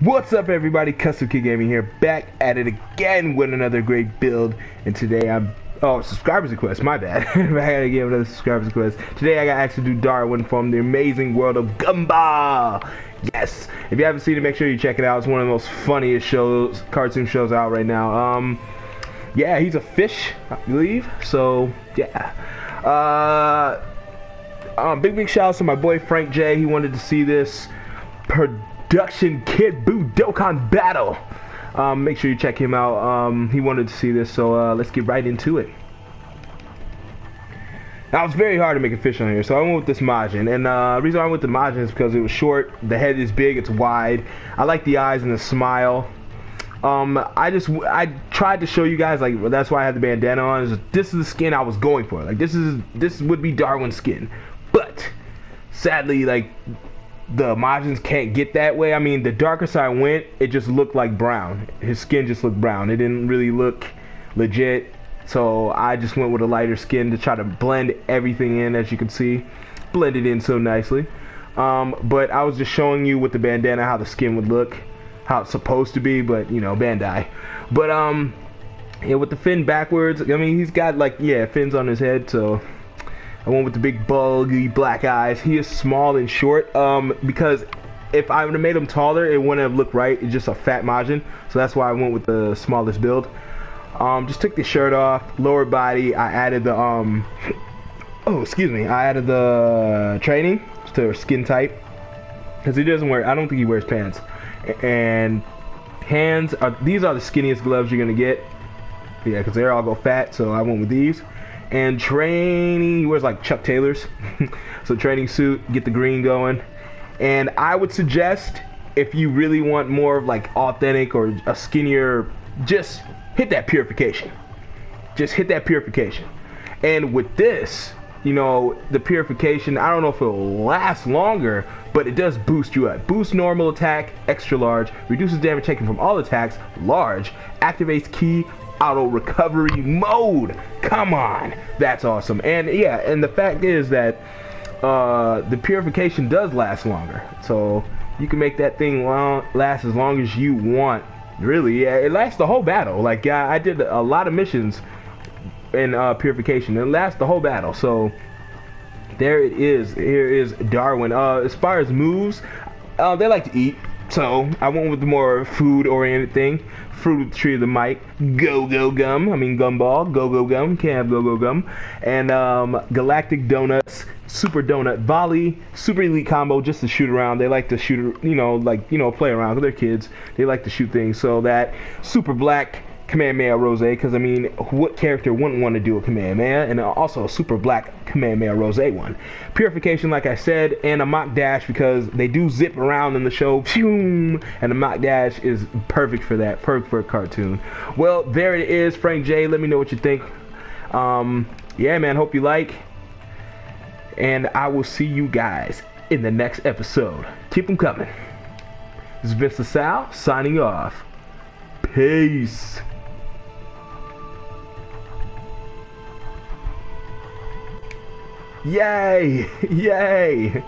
What's up everybody, Custom Kit Gaming here, back at it again with another great build, and today I'm, oh, subscribers request, my bad, I gotta give another subscribers request. Today I got to do Darwin from the amazing world of Gumball! Yes! If you haven't seen it, make sure you check it out, it's one of the most funniest shows, cartoon shows out right now. Um, yeah, he's a fish, I believe, so, yeah. Uh, um, big, big shout out to my boy Frank J, he wanted to see this production kid Buu Budokan battle. Um, make sure you check him out. Um, he wanted to see this, so uh, let's get right into it. Now it's very hard to make a fish on here, so I went with this Majin. And uh, the reason I went with the Majin is because it was short, the head is big, it's wide. I like the eyes and the smile. Um, I just I tried to show you guys like that's why I had the bandana on. Is this is the skin I was going for. Like this is this would be Darwin's skin, but sadly like the Majins can't get that way. I mean, the darker side went, it just looked like brown. His skin just looked brown. It didn't really look legit. So I just went with a lighter skin to try to blend everything in, as you can see. Blended in so nicely. Um, but I was just showing you with the bandana how the skin would look. How it's supposed to be, but, you know, Bandai. But, um, yeah, with the fin backwards, I mean, he's got, like, yeah, fins on his head, so I went with the big bulgy black eyes. He is small and short um, because if I would have made him taller, it wouldn't have looked right. It's just a fat Majin. So that's why I went with the smallest build. Um, just took the shirt off, lower body. I added the, um, oh, excuse me. I added the training to skin type. Because he doesn't wear, I don't think he wears pants. And hands, are, these are the skinniest gloves you're to get. Yeah, because they all go fat, so I went with these. And training he wears like Chuck Taylors. So training suit get the green going. And I would suggest if you really want more of like authentic or a skinnier just hit that purification. Just hit that purification. And with this you know the purification I don't know if it'll last longer but it does boost you up. Boost normal attack extra large. Reduces damage taken from all attacks large. Activates ki auto recovery mode. Come on, that's awesome. And yeah, and the fact is that uh, the purification does last longer, so you can make that thing long, last as long as you want. Really, yeah, it lasts the whole battle. Like yeah, I did a lot of missions in uh, purification. It lasts the whole battle. So there it is. Here is Darwin. Uh, as far as moves, uh, they like to eat. So I went with the more food-oriented thing. Fruit Tree of the Might, Go Go Gum. I mean Gumball, Go Go Gum. Can't have Go Go Gum. And um, Galactic Donuts, Super Donut Volley, Super Elite Combo, just to shoot around. They like to shoot, you know, like you know, play around. They're kids. They like to shoot things. So that Super Black Kamehameha Rose, because I mean, what character wouldn't want to do a Kamehameha? And also a super black Kamehameha Rose one. Purification, like I said, and a Mach Dash because they do zip around in the show, and the Mach Dash is perfect for that, perfect for a cartoon. Well, there it is, Frank J. Let me know what you think. Um, yeah, man, hope you like. And I will see you guys in the next episode. Keep them coming. This is Vince LaSalle signing off. Peace. Yay! Yay!